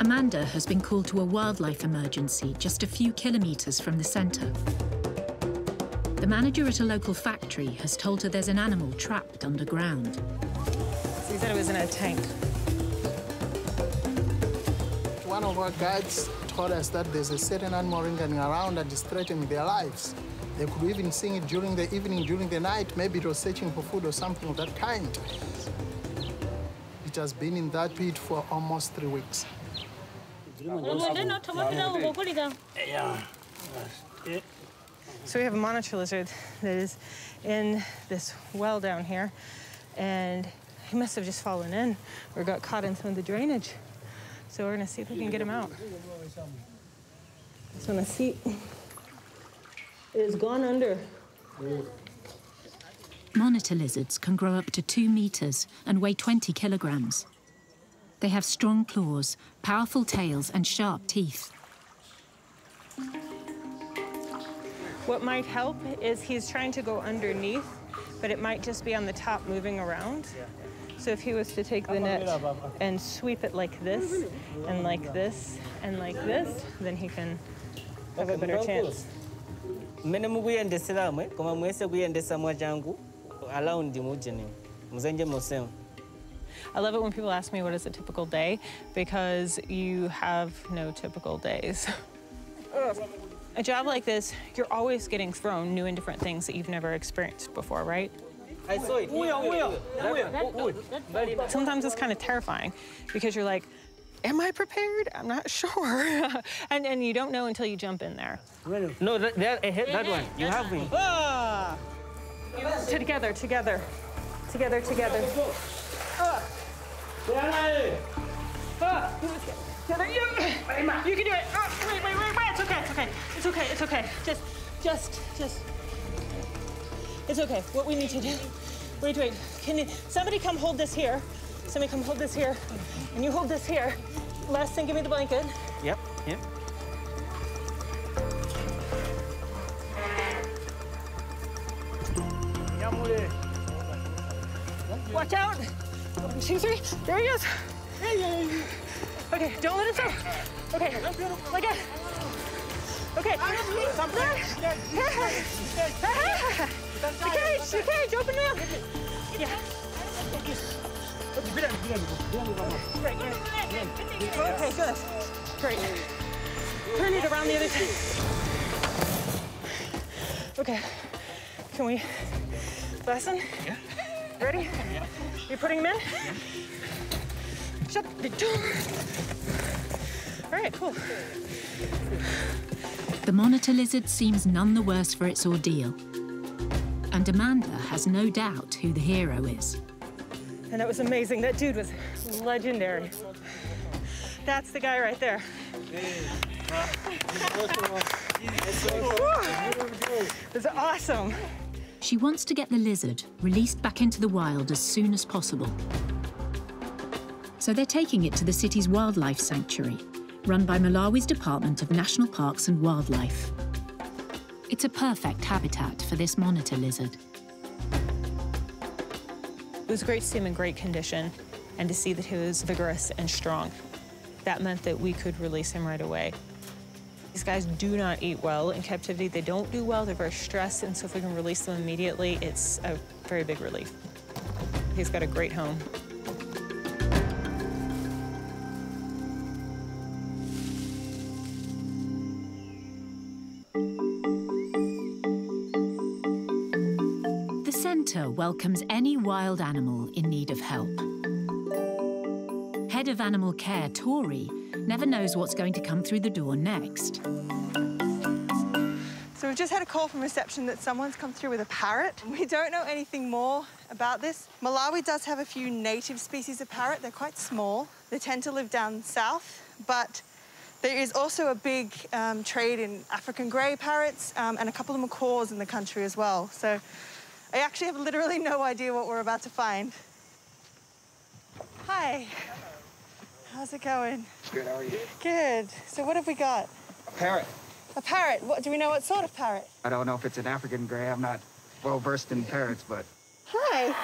Amanda has been called to a wildlife emergency just a few kilometres from the centre. The manager at a local factory has told her there's an animal trapped underground. So he said it was in a tank. One of our guides told us that there's a certain animal running around and is threatening their lives. They could even sing it during the evening, during the night. Maybe it was searching for food or something of that kind. It has been in that pit for almost three weeks. So we have a monitor lizard that is in this well down here, and he must have just fallen in or got caught in some of the drainage. So we're gonna see if we can get him out. So on the seat, it has gone under. Monitor lizards can grow up to two metres and weigh 20 kilograms. They have strong claws, powerful tails, and sharp teeth. What might help is he's trying to go underneath, but it might just be on the top moving around. So if he was to take the net and sweep it like this, and like this, and like this, then he can have a better chance. mmene mukuyendesera mwe koma muyese kuyendesa mwachangu alaundi mujeni muzenje musemu I love it when people ask me what is a typical day because you have no typical days. a job like this, you're always getting thrown new and different things that you've never experienced before, right? I saw it. Sometimes it's kind of terrifying because you're like, am I prepared? I'm not sure. and, and you don't know until you jump in there. No, that, that, ahead, that one. You have me. Ah! Together, together, together, together. You, you can do it. Ah, wait, wait, wait, wait. It's okay, it's okay. It's okay, it's okay. Just, just, just. It's okay. What we need to do. Wait, wait. Can you, somebody come hold this here? Somebody come hold this here. And you hold this here. Last thing, give me the blanket. Yep, yep. Watch out. One, two, three. There he is. Okay, don't let it go. Okay, like it. Okay. Stop. The cage, the cage, open it up. Yeah. Great, great. Okay, good. Great. Turn it around the other side. Okay. Can we lesson? Yeah. Ready? You putting them in? Shut the door. All right, cool. The monitor lizard seems none the worse for its ordeal. And Amanda has no doubt who the hero is. And that was amazing. That dude was legendary. That's the guy right there. It was awesome. She wants to get the lizard released back into the wild as soon as possible. So they're taking it to the city's wildlife sanctuary, run by Malawi's Department of National Parks and Wildlife. It's a perfect habitat for this monitor lizard. It was great to see him in great condition and to see that he was vigorous and strong. That meant that we could release him right away. These guys do not eat well in captivity. They don't do well. They're very stressed, and so if we can release them immediately, it's a very big relief. He's got a great home. The centre welcomes any wild animal in need of help. Head of Animal Care, Tori, never knows what's going to come through the door next. So we've just had a call from reception that someone's come through with a parrot. We don't know anything more about this. Malawi does have a few native species of parrot. They're quite small. They tend to live down south, but there is also a big um, trade in African grey parrots um, and a couple of macaws in the country as well. So I actually have literally no idea what we're about to find. Hi. How's it going? Good, how are you? Good. So what have we got? A parrot. A parrot. What do we know what sort of parrot? I don't know if it's an African gray. I'm not well versed in parrots, but Hi.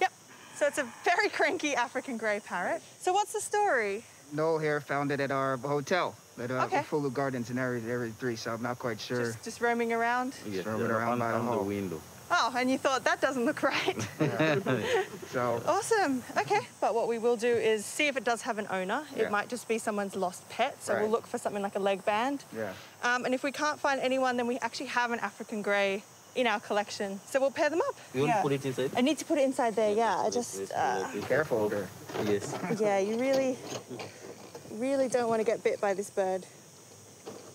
Yep. So it's a very cranky African grey parrot. So what's the story? Noel here found it at our hotel at uh, Okay. Ufulu Gardens in Area, Area 3, so I'm not quite sure. Just, just roaming around. Yes, Roaming they're around on, by the on the hall. window. Oh, and you thought that doesn't look right. So, awesome. Okay, but what we will do is see if it does have an owner. Yeah. It might just be someone's lost pet, so we'll look for something like a leg band. yeah. Um, and if we can't find anyone, then we actually have an African grey in our collection, so we'll pair them up. You want Yeah. to put it inside? I need to put it inside there. Yeah, I just. Yes, Uh, Be careful there. Yes. yeah, you really, really don't want to get bit by this bird.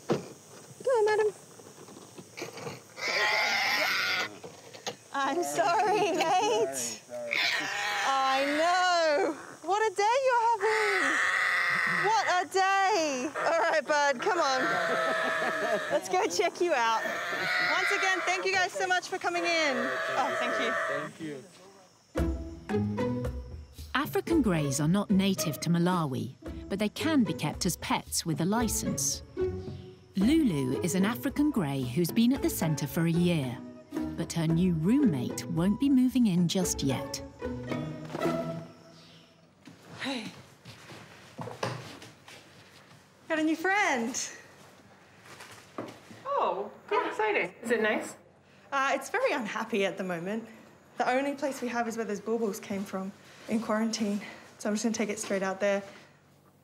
Come on, madam. I'm sorry, mate. I know. What a day you're having. What a day. All right, bud, come on. Let's go check you out. Once again, thank you guys so much for coming in. Oh, thank you. thank you. African greys are not native to Malawi, but they can be kept as pets with a license. Lulu is an African grey who's been at the centre for a year, but her new roommate won't be moving in just yet. Hey. Got a new friend. Oh, how exciting. Is it nice? Uh, it's very unhappy at the moment. The only place we have is where those baubles came from in quarantine. So I'm just gonna take it straight out there.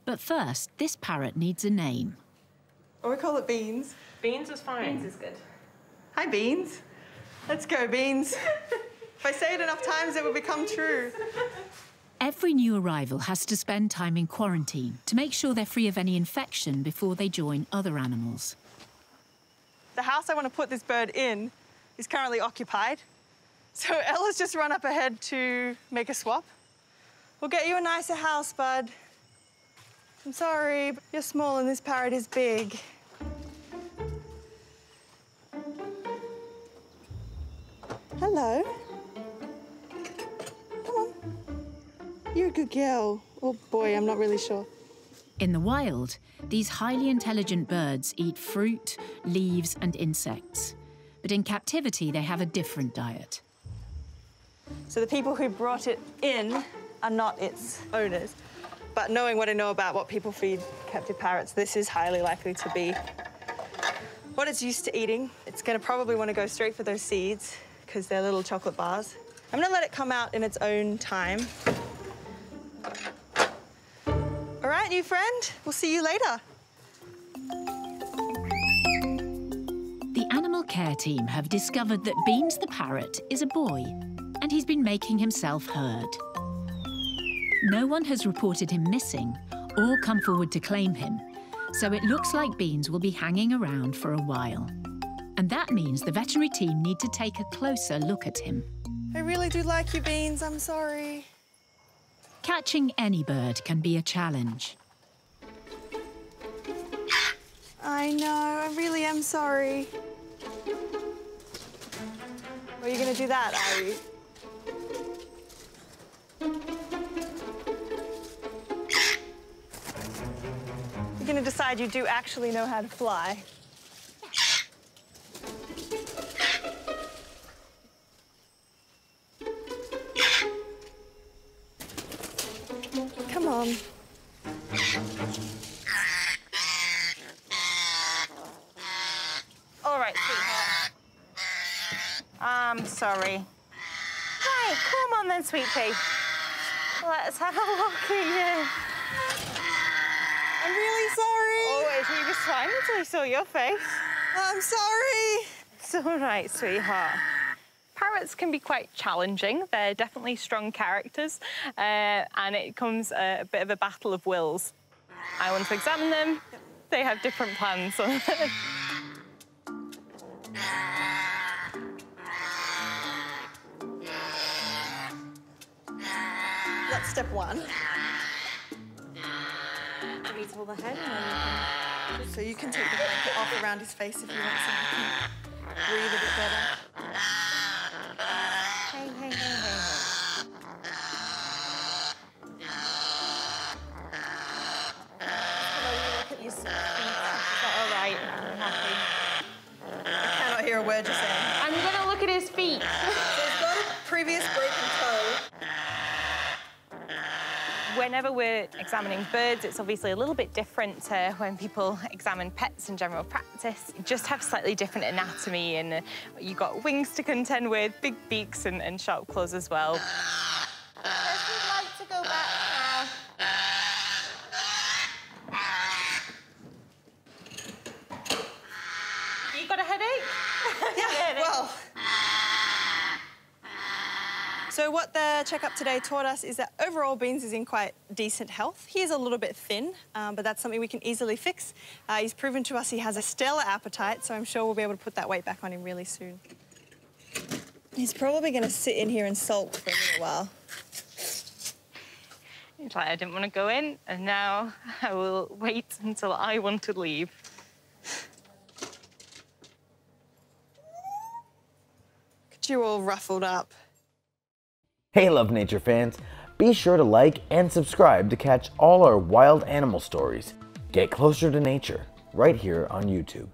But first, this parrot needs a name. Or we call it Beans. Beans is fine. Beans is good. Hi, Beans. Let's go, Beans. if I say it enough times, it will become true. Every new arrival has to spend time in quarantine to make sure they're free of any infection before they join other animals. The house I want to put this bird in is currently occupied. So Ella's just run up ahead to make a swap. We'll get you a nicer house, bud. I'm sorry, but you're small and this parrot is big. Hello. Come on. You're a good girl. Oh boy, I'm not really sure. In the wild, these highly intelligent birds eat fruit, leaves, and insects. But in captivity, they have a different diet. So the people who brought it in are not its owners. But knowing what I know about what people feed captive parrots, this is highly likely to be what it's used to eating. It's going to probably want to go straight for those seeds because they're little chocolate bars. I'm to let it come out in its own time. All right, new friend, we'll see you later. The animal care team have discovered that Beans the parrot is a boy, and he's been making himself heard. No one has reported him missing or come forward to claim him, so it looks like Beans will be hanging around for a while. And that means the veterinary team need to take a closer look at him. I really do like you, Beans. I'm sorry. Catching any bird can be a challenge. I know, I really am sorry. Are you gonna do that, are you? You're gonna decide you do actually know how to fly. On. All right, sweetheart. I'm sorry. Right, come on then, sweet pea. Let's have a look at you. I'm really sorry. Always, we was trying until we saw your face. I'm sorry. It's all right, sweetheart. Parrots can be quite challenging. They're definitely strong characters, uh, and it comes a, a bit of a battle of wills. I want to examine them. They have different plans. That's step one. Let me the head. So you can take the blanket off around his face if you want so he can breathe a bit better. Cannot hear a word you're saying. I'm gonna look at his feet. So he's got a previous broken toe. Whenever we're examining birds, it's obviously a little bit different to when people examine pets in general practice. You just have slightly different anatomy and you've got wings to contend with, big beaks and, and sharp claws as well. You got a headache? Yeah, well. So what the checkup today taught us is that overall Beans is in quite decent health. He is a little bit thin, um, but that's something we can easily fix. Uh, he's proven to us he has a stellar appetite, so I'm sure we'll be able to put that weight back on him really soon. He's probably going to sit in here and sulk for a little while. It's like I didn't want to go in, and now I will wait until I want to leave. Get you all ruffled up. Hey, Love Nature fans! Be sure to like and subscribe to catch all our wild animal stories. Get closer to nature right here on YouTube.